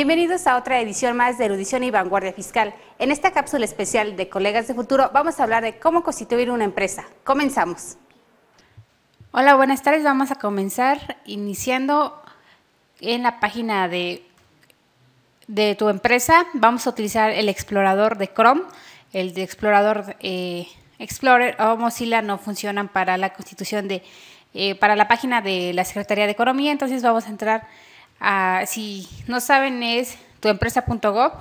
Bienvenidos a otra edición más de Erudición y Vanguardia Fiscal. En esta cápsula especial de Colegas de Futuro vamos a hablar de cómo constituir una empresa. Comenzamos. Hola, buenas tardes. Vamos a comenzar iniciando en la página de, de tu empresa. Vamos a utilizar el explorador de Chrome. El explorador eh, Explorer o Mozilla no funcionan para la constitución de, eh, para la página de la Secretaría de Economía. Entonces vamos a entrar a, si no saben, es tuempresa.gov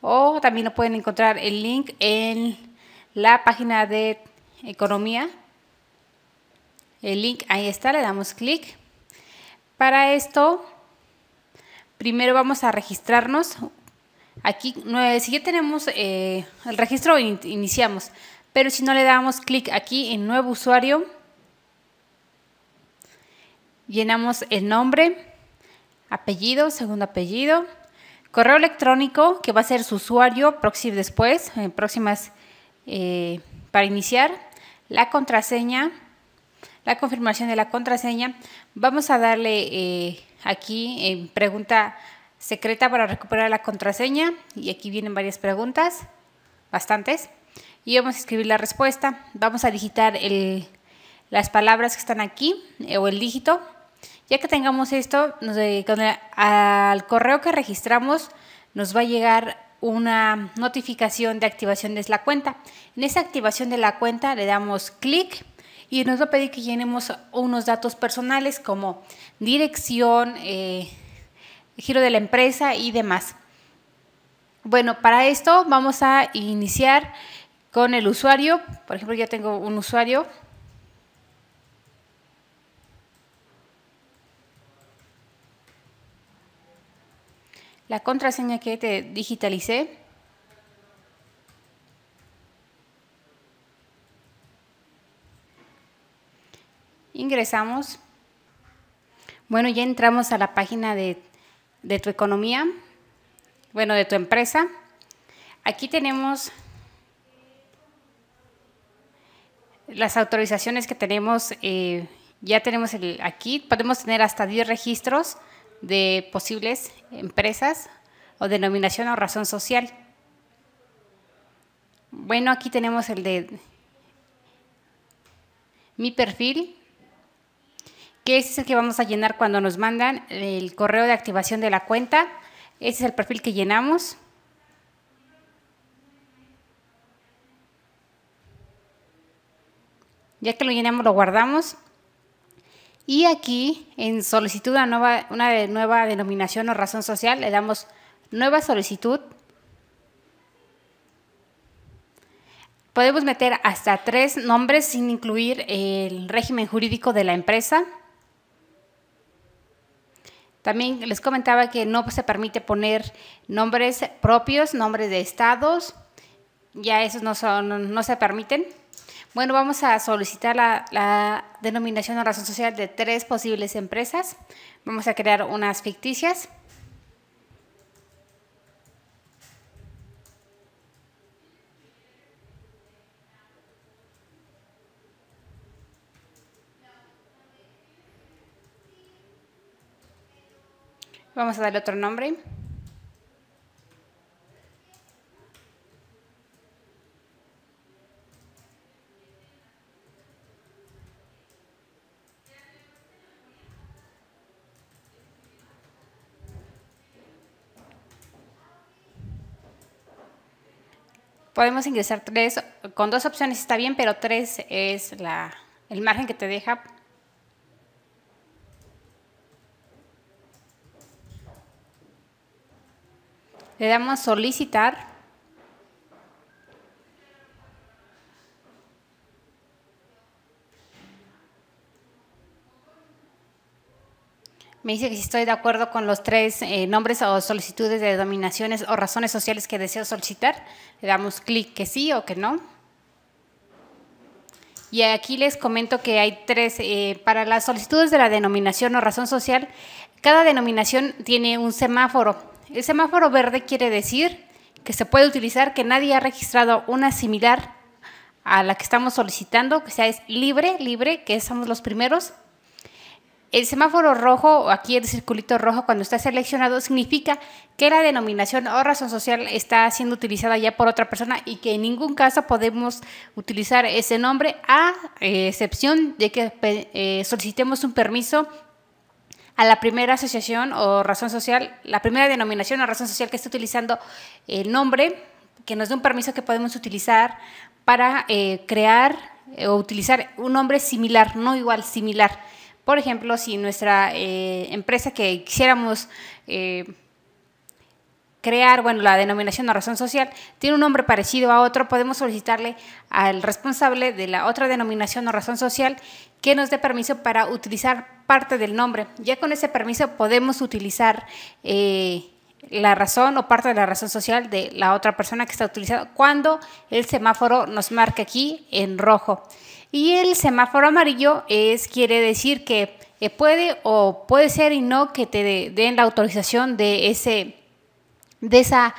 o también lo pueden encontrar el link en la página de Economía. El link ahí está, le damos clic. Para esto, primero vamos a registrarnos. Aquí, si ya tenemos eh, el registro, iniciamos. Pero si no le damos clic aquí en nuevo usuario, llenamos el nombre, apellido, segundo apellido, correo electrónico que va a ser su usuario próximo después, en próximas eh, para iniciar, la contraseña, la confirmación de la contraseña. Vamos a darle eh, aquí en pregunta secreta para recuperar la contraseña y aquí vienen varias preguntas, bastantes y vamos a escribir la respuesta. Vamos a digitar las palabras que están aquí eh, o el dígito. Ya que tengamos esto, al correo que registramos nos va a llegar una notificación de activación de la cuenta. En esa activación de la cuenta le damos clic y nos va a pedir que llenemos unos datos personales como dirección, eh, giro de la empresa y demás. Bueno, para esto vamos a iniciar con el usuario. Por ejemplo, ya tengo un usuario. La contraseña que te digitalicé. Ingresamos. Bueno, ya entramos a la página de, de tu economía, bueno, de tu empresa. Aquí tenemos las autorizaciones que tenemos, eh, ya tenemos el, aquí, podemos tener hasta 10 registros de posibles empresas o denominación o razón social. Bueno, aquí tenemos el de mi perfil, que es el que vamos a llenar cuando nos mandan el correo de activación de la cuenta. Ese es el perfil que llenamos. Ya que lo llenamos, lo guardamos. Y aquí, en solicitud a nueva, una nueva denominación o razón social, le damos nueva solicitud. Podemos meter hasta tres nombres sin incluir el régimen jurídico de la empresa. También les comentaba que no se permite poner nombres propios, nombres de estados, ya esos no, son, no se permiten. Bueno, vamos a solicitar la, denominación o razón social de tres posibles empresas. Vamos a crear unas ficticias. Vamos a darle otro nombre. Podemos ingresar tres, con dos opciones está bien, pero tres es la, el margen que te deja. Le damos solicitar. Me dice que si estoy de acuerdo con los tres eh, nombres o solicitudes de denominaciones o razones sociales que deseo solicitar. Le damos clic que sí o que no. Y aquí les comento que hay tres, eh, para las solicitudes de la denominación o razón social, cada denominación tiene un semáforo. El semáforo verde quiere decir que se puede utilizar, que nadie ha registrado una similar a la que estamos solicitando, que sea es libre, libre, que somos los primeros. El semáforo rojo, aquí el circulito rojo, cuando está seleccionado, significa que la denominación o razón social está siendo utilizada ya por otra persona y que en ningún caso podemos utilizar ese nombre, a eh, excepción de que eh, solicitemos un permiso a la primera asociación o razón social, la primera denominación o razón social que esté utilizando el nombre, que nos dé un permiso que podemos utilizar para eh, crear o utilizar un nombre similar, no igual, similar. Por ejemplo, si nuestra eh, empresa que quisiéramos eh, crear, bueno, la denominación o razón social, tiene un nombre parecido a otro, podemos solicitarle al responsable de la otra denominación o razón social que nos dé permiso para utilizar parte del nombre. Ya con ese permiso podemos utilizar eh, la razón o parte de la razón social de la otra persona que está utilizando cuando el semáforo nos marca aquí en rojo. Y el semáforo amarillo es, quiere decir que eh, puede o puede ser y no que te den la autorización de, ese, de esa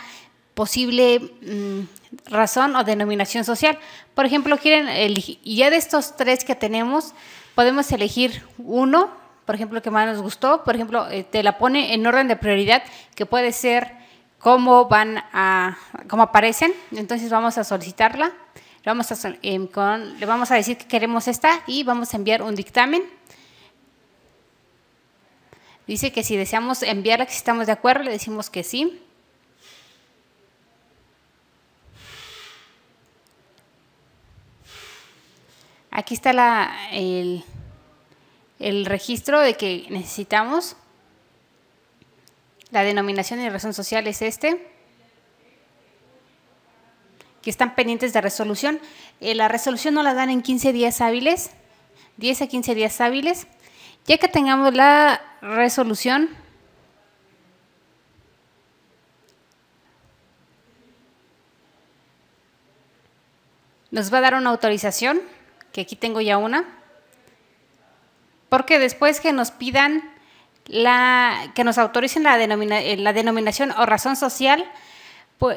posible mm, razón o denominación social. Por ejemplo, quieren elegir, ya de estos tres que tenemos, podemos elegir uno, por ejemplo, que más nos gustó, por ejemplo, eh, te la pone en orden de prioridad, que puede ser cómo van a, cómo aparecen, entonces vamos a solicitarla. Le vamos, a, em, le vamos a decir que queremos esta y vamos a enviar un dictamen. Dice que si deseamos enviarla, que si estamos de acuerdo, le decimos que sí. Aquí está la, el, el registro de que necesitamos. La denominación y razón social es este que están pendientes de resolución. Eh, la resolución no la dan en 15 días hábiles, 10 a 15 días hábiles. Ya que tengamos la resolución, nos va a dar una autorización, que aquí tengo ya una, porque después que nos pidan la, que nos autoricen la, la denominación o razón social,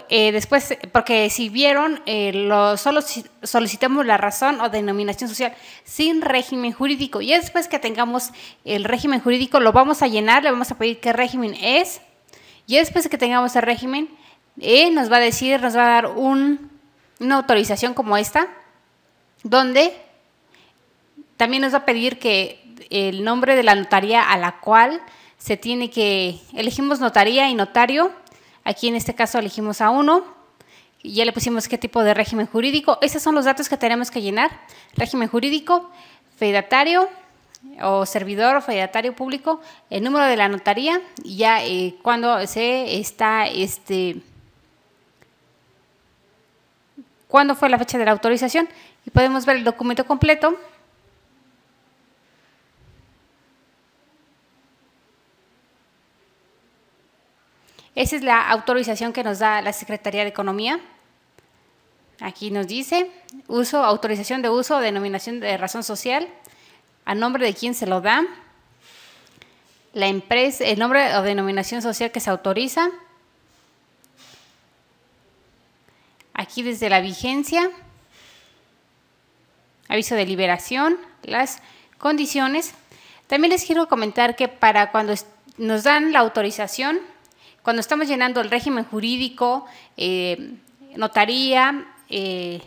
eh, después, porque si vieron, eh, lo, solo solicitamos la razón o denominación social sin régimen jurídico. Y después que tengamos el régimen jurídico, lo vamos a llenar, le vamos a pedir qué régimen es. Y después que tengamos el régimen, eh, nos va a decir, nos va a dar un, una autorización como esta, donde también nos va a pedir que el nombre de la notaría a la cual se tiene que, elegimos notaría y notario, Aquí en este caso elegimos a uno, ya le pusimos qué tipo de régimen jurídico. Esos son los datos que tenemos que llenar. Régimen jurídico, feudatario o servidor o feudatario público, el número de la notaría y ya eh, cuando se está, este, cuándo fue la fecha de la autorización y podemos ver el documento completo. Esa es la autorización que nos da la Secretaría de Economía. Aquí nos dice, uso, autorización de uso o denominación de razón social, a nombre de quién se lo da, la empresa, el nombre o denominación social que se autoriza, aquí desde la vigencia, aviso de liberación, las condiciones. También les quiero comentar que para cuando nos dan la autorización, cuando estamos llenando el régimen jurídico, eh, notaría, eh,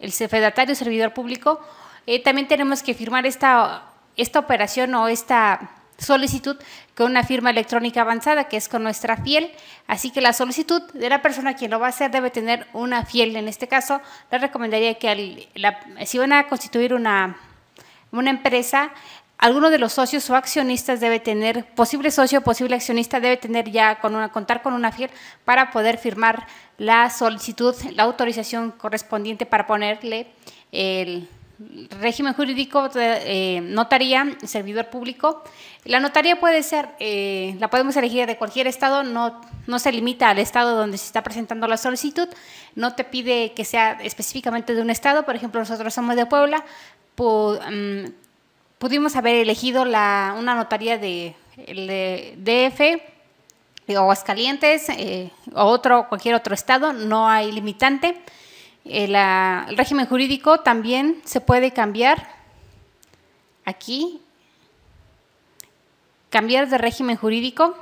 el fedatario servidor público, eh, también tenemos que firmar esta, esta operación o esta solicitud con una firma electrónica avanzada, que es con nuestra fiel. Así que la solicitud de la persona quien lo va a hacer debe tener una fiel. En este caso, le recomendaría que si van a constituir una, una empresa, alguno de los socios o accionistas debe tener, posible socio o posible accionista debe tener ya con una, contar con una FIER para poder firmar la solicitud, la autorización correspondiente para ponerle el régimen jurídico, eh, notaría, servidor público. La notaría puede ser, eh, la podemos elegir de cualquier estado, no, no se limita al estado donde se está presentando la solicitud, no te pide que sea específicamente de un estado, por ejemplo, nosotros somos de Puebla, mm, pudimos haber elegido la, una notaría de, DF o Aguascalientes eh, o otro, cualquier otro estado, no hay limitante. Eh, el régimen jurídico también se puede cambiar aquí cambiar de régimen jurídico,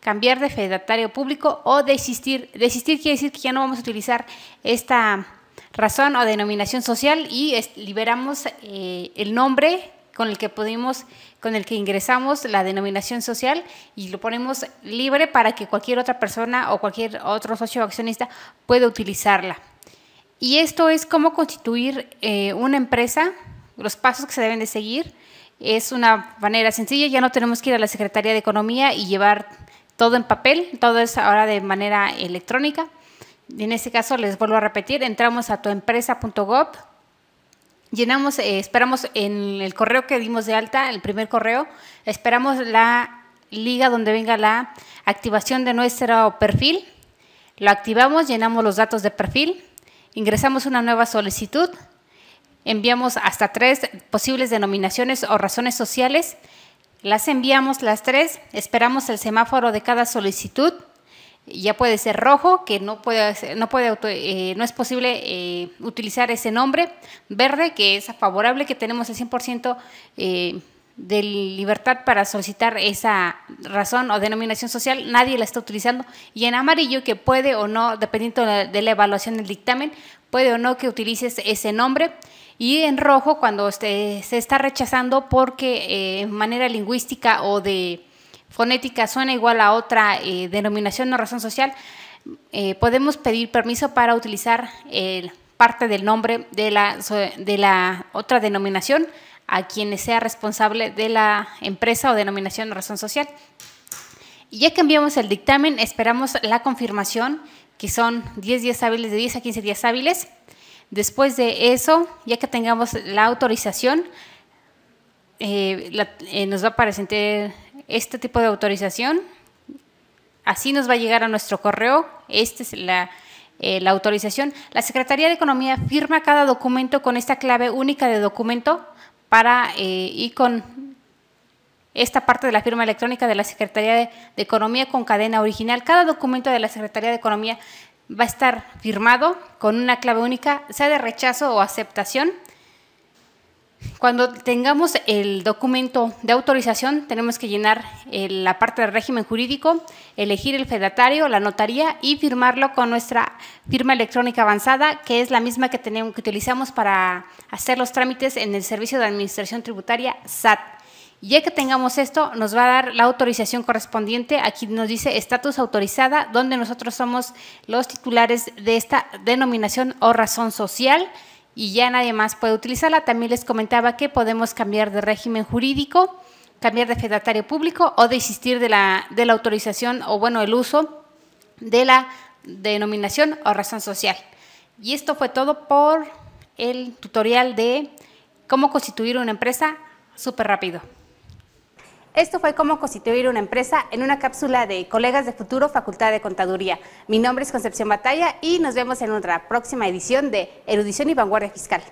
cambiar de fedatario público o desistir. Desistir quiere decir que ya no vamos a utilizar esta razón o denominación social y liberamos eh, el nombre con el que pudimos, con el que ingresamos la denominación social y lo ponemos libre para que cualquier otra persona o cualquier otro socio accionista pueda utilizarla. Y esto es cómo constituir eh, una empresa, los pasos que se deben de seguir. Es una manera sencilla, ya no tenemos que ir a la Secretaría de Economía y llevar todo en papel, todo es ahora de manera electrónica. En este caso, les vuelvo a repetir, entramos a tuempresa.gov, llenamos, eh, esperamos en el correo que dimos de alta, el primer correo, esperamos la liga donde venga la activación de nuestro perfil, lo activamos, llenamos los datos de perfil, ingresamos una nueva solicitud, enviamos hasta tres posibles denominaciones o razones sociales, las enviamos las tres, esperamos el semáforo de cada solicitud, ya puede ser rojo, que no puede, no, puede eh, no es posible eh, utilizar ese nombre, verde, que es favorable, que tenemos el 100% eh, de libertad para solicitar esa razón o denominación social, nadie la está utilizando, y en amarillo, que puede o no, dependiendo de la evaluación del dictamen, puede o no que utilices ese nombre, y en rojo cuando se está rechazando porque en manera lingüística o de fonética suena igual a otra eh, denominación o razón social, eh, podemos pedir permiso para utilizar parte del nombre de la, de la otra denominación a quien sea responsable de la empresa o denominación o razón social. Ya que el dictamen, esperamos la confirmación, que son 10 días hábiles, de 10 a 15 días hábiles. Después de eso, ya que tengamos la autorización, eh, nos va a aparecer este tipo de autorización. Así nos va a llegar a nuestro correo. Esta es la, eh, la autorización. La Secretaría de Economía firma cada documento con esta clave única de documento para eh, y con esta parte de la firma electrónica de la Secretaría de, de, Economía con cadena original. Cada documento de la Secretaría de Economía va a estar firmado con una clave única, sea de rechazo o aceptación. Cuando tengamos el documento de autorización, tenemos que llenar eh, la parte del régimen jurídico, elegir el fedatario, la notaría y firmarlo con nuestra firma electrónica avanzada, que es la misma que, tenemos, que utilizamos para hacer los trámites en el Servicio de Administración Tributaria SAT. Ya que tengamos esto, nos va a dar la autorización correspondiente. Aquí nos dice estatus autorizada, donde nosotros somos los titulares de esta denominación o razón social y ya nadie más puede utilizarla. También les comentaba que podemos cambiar de régimen jurídico, cambiar de fedatario público o desistir de la, de la autorización o bueno, el uso de la denominación o razón social. Y esto fue todo por el tutorial de cómo constituir una empresa súper rápido. Esto fue cómo constituir una empresa en una cápsula de Colegas de Futuro, Facultad de Contaduría. Mi nombre es Concepción Batalla y nos vemos en otra próxima edición de Erudición y Vanguardia Fiscal.